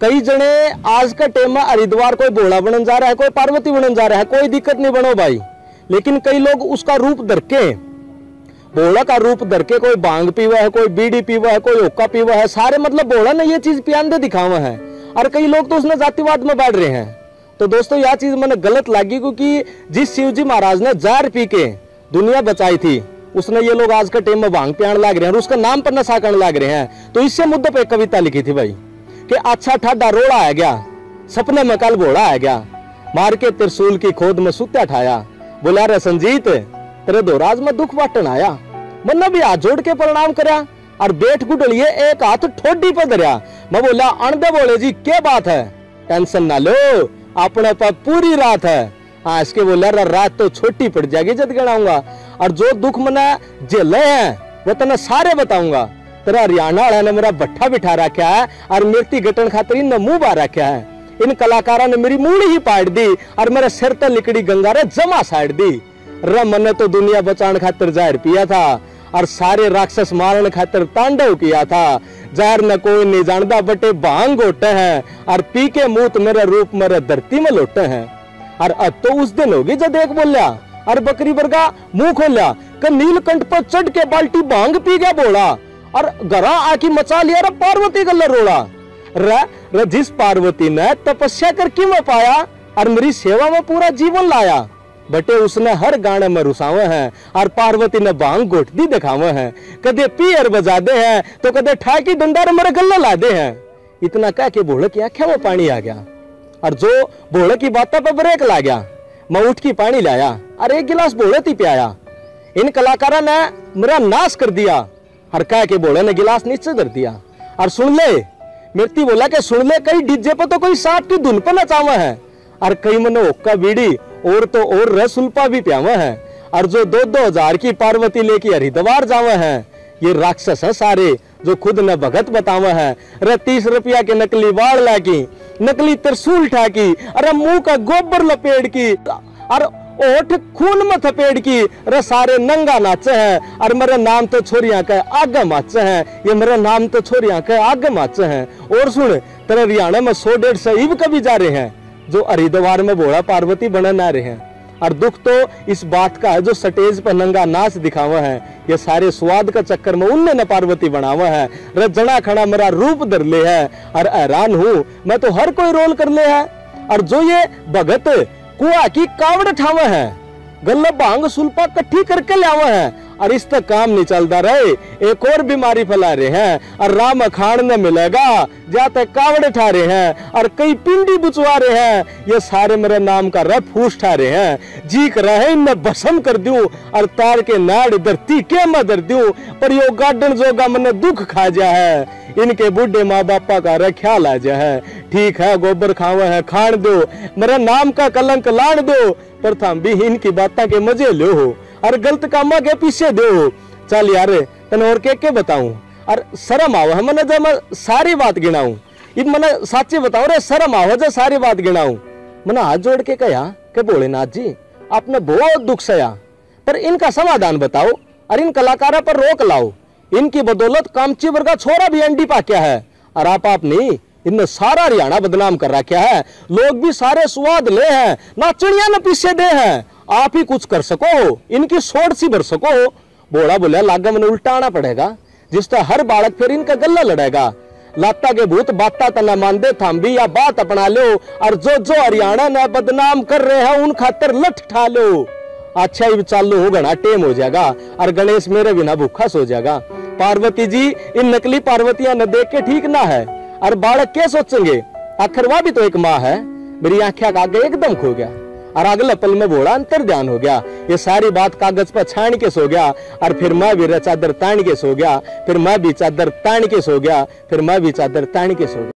कई जने आज का टाइम में हरिद्वार कोई भोला बनन जा रहा है, कोई पार्वती बनन जा रहा है, कोई दिक्कत नहीं बनो भाई। लेकिन कई लोग उसका रूप धर के भोला का रूप धर के कोई बांग पीवा है, कोई बीड़ी पीवा है, कोई ओका पीवा है, सारे मतलब भोला ने ये चीज़ पियान दे दिखावा है। और कई लोग तो उसने जातिवाद में बैठ रहे हैं। तो दोस्तों, यह चीज़ मैंने गलत लगी क्योंकि जिस शिवजी महाराज ने जार पी के दुनिया बचाई थी, उसने ये लोग आज के टाइम में भाँग पियान लाग रहे हैं और उसका नाम पर नशा करने लाग रहे हैं। तो इससे मुद्दे पर एक कविता लिखी थी भाई। कि अच्छा ठाडा रोड़ा आ गया। सपने में कल घोड़ा आ गया। मार के त्रिशूल की खोद में सुत्या ठाया। बोला रे संजीत, तेरे दो राज में दुख बाटन आया। मन्ना भी हाथ जोड़ के प्रणाम करया और बेट गुडलिए एक हाथ ठोडी पर धरया। मैं बोला अणदे बोले जी, क्या बात है? टेंशन ना लो, अपने पर पूरी रात है। हाँ इसके बोला, रे रात तो छोटी पड़ जाएगी जद गणाऊँगा। और जो दुख मना झेले हैं, वो तेने सारे बताऊँगा। वाला ने मेरा भट्ठा बिठा रखा है और मेरी गटन खातर इन मुँह रखा है। इन कलाकारों ने मेरी मूड़ी ही पाट दी और मेरे सिर तक लिकड़ी गंगा रे जमा साइड दी। रे मैंने तो दुनिया बचाने खातिर ज़ाहिर पिया था और सारे राक्षस मारने खातिर तांडव किया था। जहर न कोई नहीं जानता बटे भाँग गोटे हैं और पी के मुँह मेरे रूप मेरे धरती में लोटे हैं। और अब तो उस दिन होगी जब एक बोलिया और बकरी वर्गा मुँह खोलिया नीलकंठ पर चढ़ के बाल्टी भाँग पी गया बोला। और गरा आकी मचा लिया रे पार्वती गल्ला रोड़ा रे रे, जिस पार्वती ने तपस्या कर क्यों पाया? और मेरी सेवा में पूरा जीवन लाया। बटे उसने हर गाने में रुसावे हैं, और पार्वती ने बांग गोटदी दिखावे हैं। कदे पियर बजा दे हैं तो कदे ठाकी डंडा रे मेरे गल्ला ला दे हैं। इतना कह के भोले की आँखें में पानी आ गया। और जो भोले की बातों पर ब्रेक ला गया मैं उठ की पानी लाया, और एक गिलास भोले ती पियाया। इन कलाकारों ने मेरा नाश कर दिया। और कह के भोले ने गिलास नीचे धर दिया। और सुन ले, मिर्ती बोला कि सुन ले, कई डीजे पे तो कोई सांप की धुन पर नचावा है। और कई मने ओक्का बीड़ी, और तो और रसुल्पा भी प्यावा है। और जो दो दो हज़ार की पार्वती लेके हरिद्वार जावा है, ये राक्षस है सारे, जो खुद न भगत बतावा है। अरे तीस रुपया के नकली बाढ़ लाकी नकली त्रिशूल ठाकी, अरे मुँह का गोबर लपेट की। और ओठ खून में थपेड़ की अरे सारे नंगा नाचे हैं। और मेरे नाम तो छोरिया के आगे माचे हैं। ये मेरे नाम तो छोरिया के आगे माचे हैं। और सुन, तेरे हरियाणा में सौ डेढ़ सौ ईब कभी जा रहे हैं, जो हरिद्वार में भोला पार्वती बने ना रहे हैं। और दुख तो इस बात का है जो स्टेज पर नंगा नाच दिखावा है। ये सारे स्वाद का चक्कर में उनने न पार्वती बनावा है। रजना खड़ा मेरा रूप धर ले है। और हैरान हूँ, मैं तो हर कोई रोल कर ले है। और जो ये भगत कुआ की कावड़ ठावे है। गल्ला भाँग सुल्पा कट्ठी करके लावे है। और इस तक काम नहीं चलता रहे। एक और बीमारी फैला रहे हैं, और राम अखाड़ न मिलेगा। जाते कावड़ ठा रहे हैं, और कई पिंडी बुचवा रहे हैं। ये सारे मेरे नाम का रफ फूस ठा रहे हैं। जीक रहे मैं भसम कर दू, और तार के नाड़ धरती के मैं दर दूँ, पर यो गार्डन जोगा मैंने दुख खा जा है। इनके बुढ़े माँ बापा का रे ख्याल आ जा है। ठीक है, गोबर खावे है खान दो। मेरे नाम का कलंक लाड़ दो। पर थम भी इनकी बातों के मज़े लो और गलत कामा के पीछे दो चल यार, तन और के के बताऊँ? और शर्म आवे मैंने जब मैं सारी बात गिनाऊं इब मैंने सच्ची बताऊँ, रे शर्म आवे जब सारी बात गिनाऊं मैंने हाथ जोड़ के कहा कि भोलेनाथ जी, आपने बहुत दुख सया। पर इनका समाधान बताओ और इन कलाकारों पर रोक लाओ। इनकी बदौलत कामची वर्गा छोरा भी अंडी पाक्या है। और आप आप नहीं, इनने सारा हरियाणा बदनाम कर रखा है। लोग भी सारे स्वाद ले हैं नाचनिया न पीछे दे हैं। आप ही कुछ कर सको हो, इनकी सोट सी भर सको हो। बोला बोला, लागा मैंने उल्टाना पड़ेगा। जिस तरह हर बालक फिर इनका गला लड़ेगा। लाता के भूत बाता तना मान दे थाम्बी या बात अपना लो। और जो जो हरियाणा ने बदनाम कर रहे हैं, उन खातर लठ ठा लो। अच्छा ही चालू हो घना टेम हो जाएगा। और गणेश मेरे बिना भूखा सो जाएगा। पार्वती जी, इन नकली पार्वतियाँ न देख के ठीक ना है। और बालक क्या सोचेंगे? आखिर वह भी तो एक माँ है। मेरी आँखें आगे एकदम खो गया। और अगले पल में बोला अंतर ध्यान हो गया। ये सारी बात कागज़ पर छाण के सो गया, और फिर मैं भी चादर तान के सो गया, फिर मैं भी चादर तान के सो गया, फिर मैं भी चादर तान के सो गया।